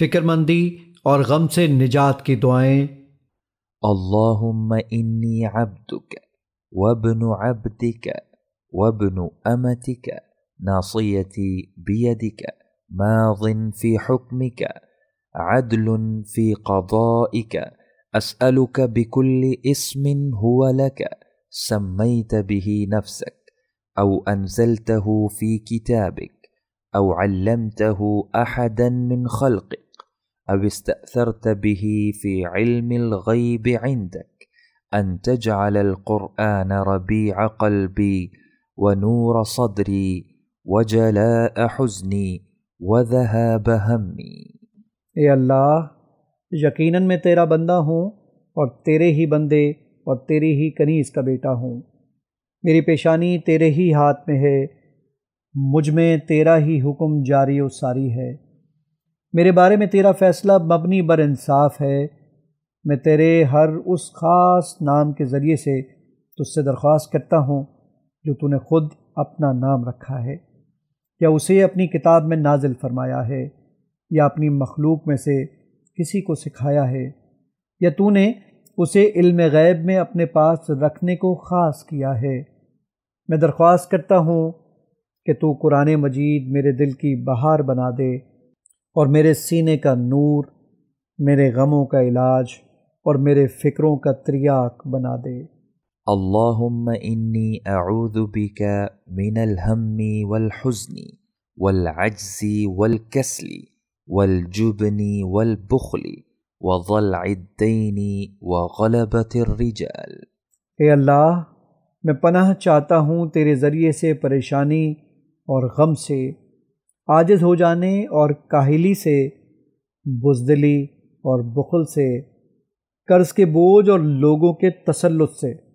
فکر مندی اور غم سے نجات کی دعائیں۔ اللهم إني عبدك وابن عبدك وابن أمتك ناصيتي بيدك ماض في حكمك عدل في قضائك أسألك بكل اسم هو لك سميت به نفسك أو أنزلته في كتابك أو علمته أحدا من خلقك أو استأثرت به في علم الغيب عندك، أن تجعل القرآن ربيع قلبي ونور صدري وجلاء حزني وذهاب همي. اے اللہ، یقیناً میں تیرا بندہ ہوں اور تیرے ہی بندے اور تیری ہی کنیز کا بیٹا ہوں۔ میری پیشانی تیرے ہی ہاتھ میں ہے، مجھ میں تیرا ہی حکم جاری و ساری ہے۔ میرے بارے میں تیرا فیصلہ مبنی بر انصاف ہے۔ میں تیرے ہر اس خاص نام کے ذریعے سے تجھ سے درخواست کرتا ہوں جو تو نے خود اپنا نام رکھا ہے۔ یا اسے اپنی کتاب میں نازل فرمایا ہے یا اپنی مخلوق میں سے کسی کو سکھایا ہے؟ یا تو نے اسے علم غیب میں اپنے پاس رکھنے کو خاص کیا ہے؟ میں درخواست کرتا ہوں کہ تو قرآن مجید میرے دل کی بہار بنا دے۔ اور میرے سینے کا نور میرے غموں کا علاج اور میرے فکروں کا تریاک بنا دے۔ اللهم إني أعوذ بك من الهم والحزن والعجز والكسل والجبن والبخل وضلع الدين وغلبة الرجال۔ اے اللہ میں پناہ چاہتا ہوں تیرے ذریعے سے پریشانی اور غم سے عاجز ہو جانے اور کاہلی سے بزدلی اور بخل سے، قرض کے بوجھ اور لوگوں کے تسلط سے۔